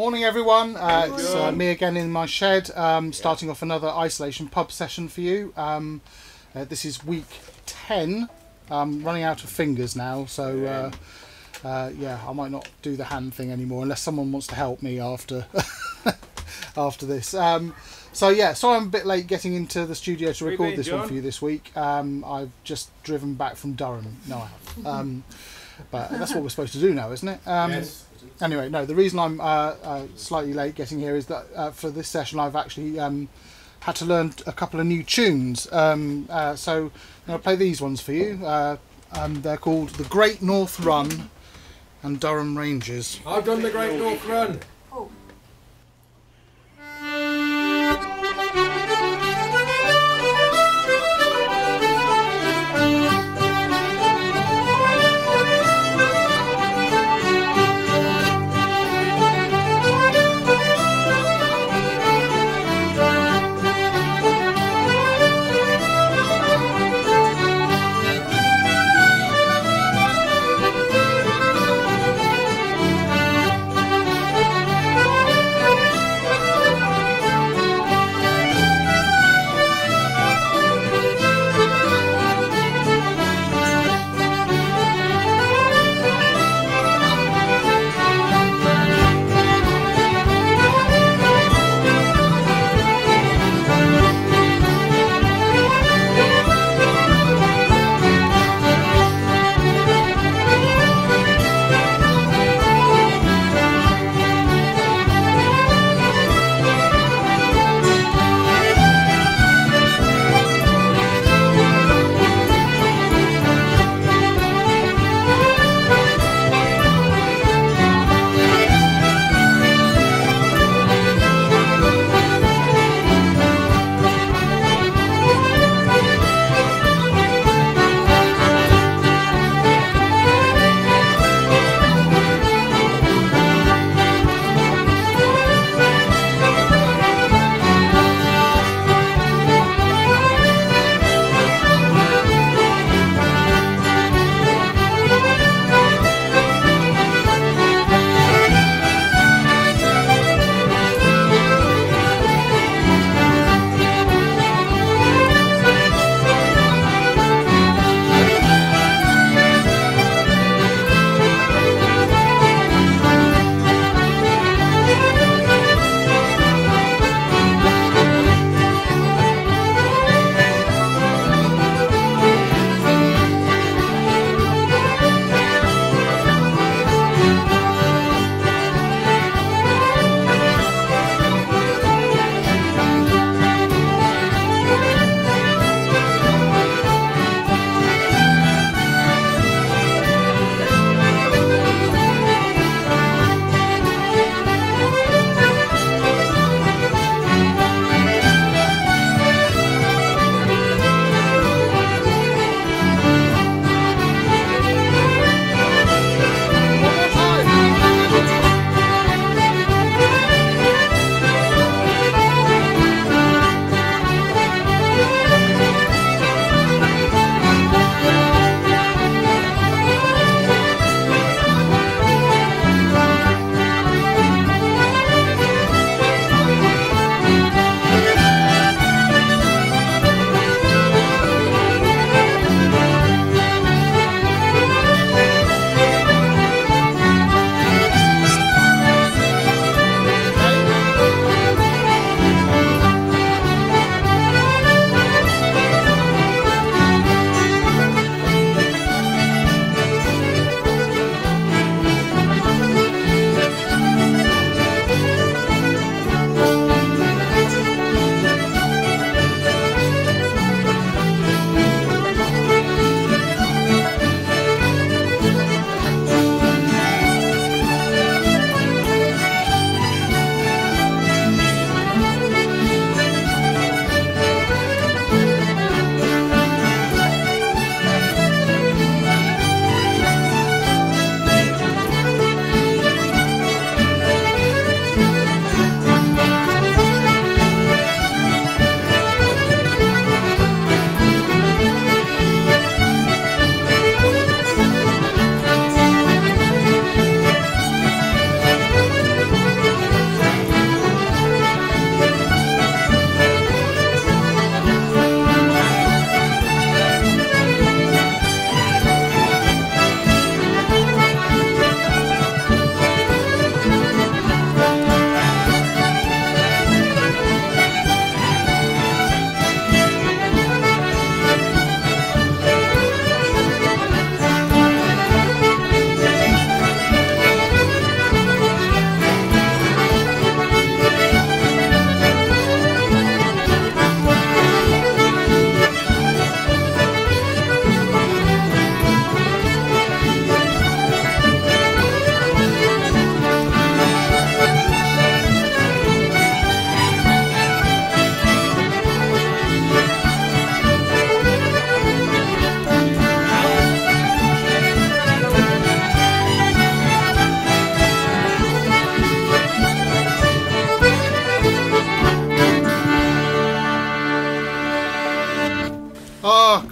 Morning, everyone. Uh, it's uh, me again in my shed, um, starting off another isolation pub session for you. Um, uh, this is week 10. I'm running out of fingers now, so uh, uh, yeah, I might not do the hand thing anymore unless someone wants to help me after after this. Um, so yeah, sorry I'm a bit late getting into the studio to record this one for you this week. Um, I've just driven back from Durham. No, I haven't. But that's what we're supposed to do now, isn't it? Um, yes. Anyway, no, the reason I'm uh, uh, slightly late getting here is that uh, for this session I've actually um, had to learn a couple of new tunes. Um, uh, so I'm going to play these ones for you. Uh, um, they're called The Great North Run and Durham Rangers. I've done the Great North Run.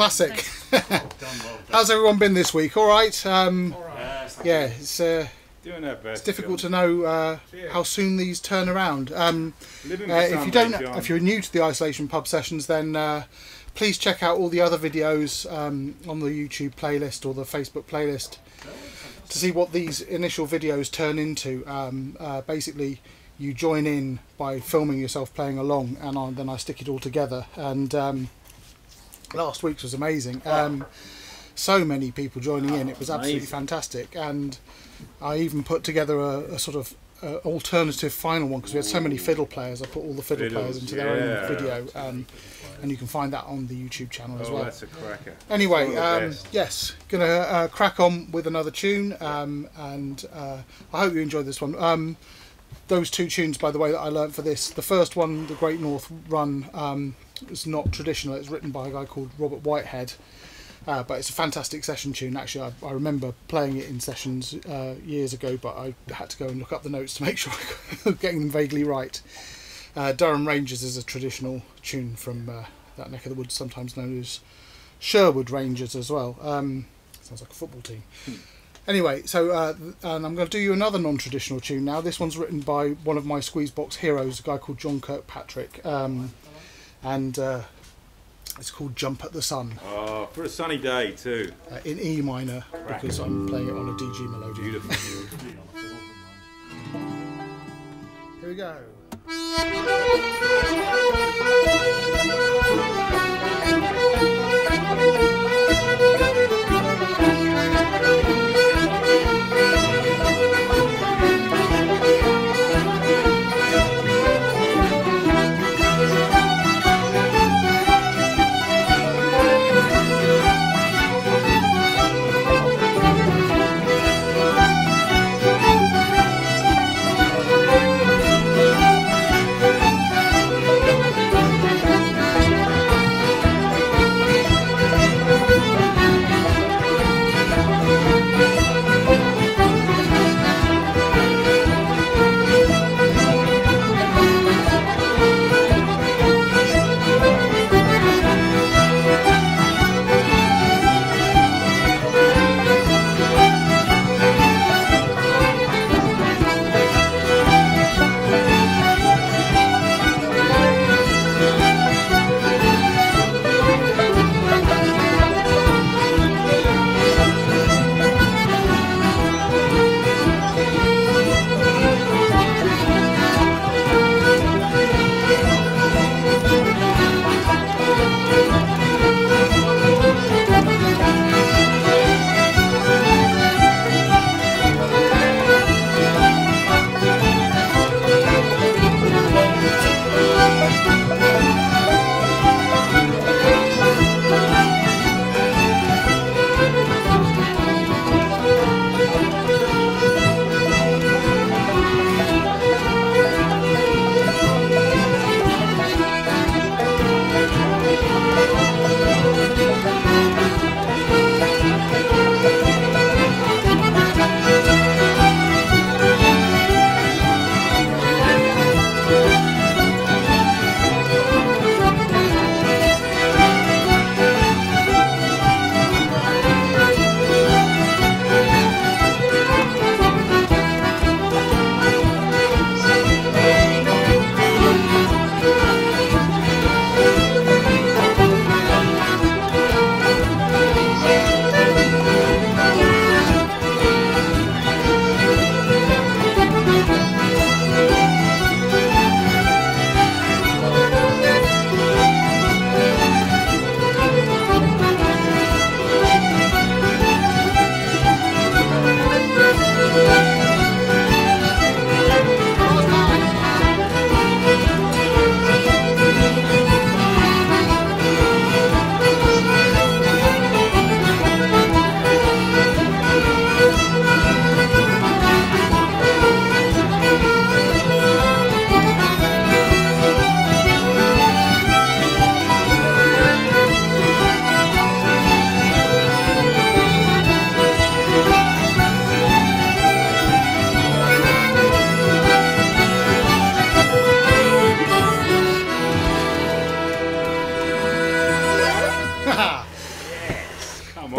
Classic. Well done, well done. How's everyone been this week? All right. Um, All right. yeah, it's uh, Doing our best. it's difficult John. to know uh, how soon these turn around. Um, uh, if you don't, John. if you're new to the isolation pub sessions, then uh, please check out all the other videos um, on the YouTube playlist or the Facebook playlist to see what these initial videos turn into. Um, uh, basically, you join in by filming yourself playing along, and I, then I stick it all together. And um, last week's was amazing. Um, so many people joining in; it was absolutely Amazing. fantastic. And I even put together a, a sort of uh, alternative final one because we had so many fiddle players. I put all the fiddle Fiddles, players into their yeah. own video, um, and you can find that on the YouTube channel as Oh, well. that's a cracker. Anyway, One of the um, yes, gonna uh, crack on with another tune, um, and uh, I hope you enjoyed this one. Um, those two tunes, by the way, that I learned for this. The first one, the Great North Run, is not traditional. It's written by a guy called Robert Whitehead, uh, but it's a fantastic session tune. Actually, I, I remember playing it in sessions uh, years ago, but I had to go and look up the notes to make sure I got getting them vaguely right. Uh, Durham Rangers is a traditional tune from uh, that neck of the woods, sometimes known as Sherwood Rangers as well. Um, sounds like a football team. Anyway, so uh, and I'm going to do you another non-traditional tune now. This one's written by one of my Squeezebox heroes, a guy called John Kirkpatrick, um, and uh, it's called "Jump at the Sun" Oh, for a sunny day too. uh, in E minor because I'm playing it on a DG melodeon. Beautiful. Here we go.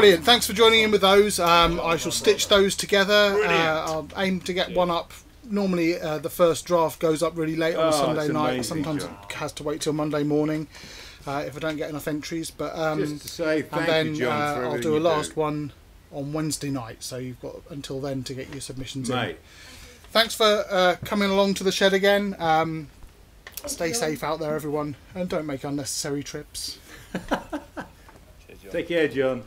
Brilliant. Thanks for joining in with those. Um, I shall stitch those together. Uh, I'll aim to get one up. Normally, uh, the first draft goes up really late on a Oh, Sunday it's night. Sometimes it has to wait till Monday morning uh, if I don't get enough entries. But um, Just to say and thank then you, John, uh, for I'll do a you last one on Wednesday night. So you've got until then to get your submissions in. Mate, Thanks for uh, coming along to the shed again. Um, stay safe out there, everyone, and don't make unnecessary trips. take care, John.